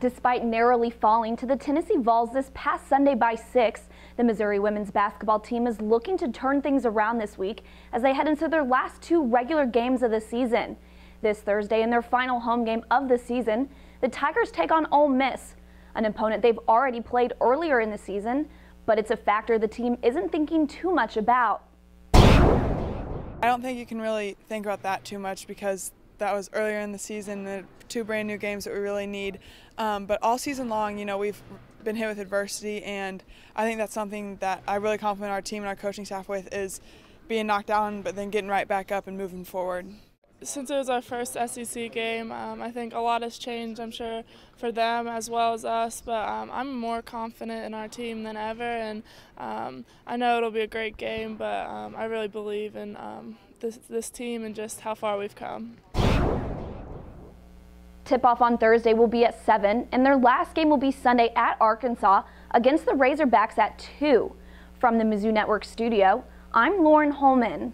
Despite narrowly falling to the Tennessee Vols this past Sunday by six, the Missouri women's basketball team is looking to turn things around this week as they head into their last two regular games of the season. This Thursday in their final home game of the season, the Tigers take on Ole Miss, an opponent they've already played earlier in the season, but it's a factor the team isn't thinking too much about. I don't think you can really think about that too much because that was earlier in the season, the two brand new games that we really need. Um, but all season long, you know, we've been hit with adversity, and I think that's something that I really compliment our team and our coaching staff with is being knocked down, but then getting right back up and moving forward. Since it was our first SEC game, um, I think a lot has changed, I'm sure, for them as well as us. But um, I'm more confident in our team than ever, and um, I know it'll be a great game, but um, I really believe in um, this, this team and just how far we've come. Tip-off on Thursday will be at 7, and their last game will be Sunday at Arkansas against the Razorbacks at 2. From the Mizzou Network studio, I'm Lauren Holman.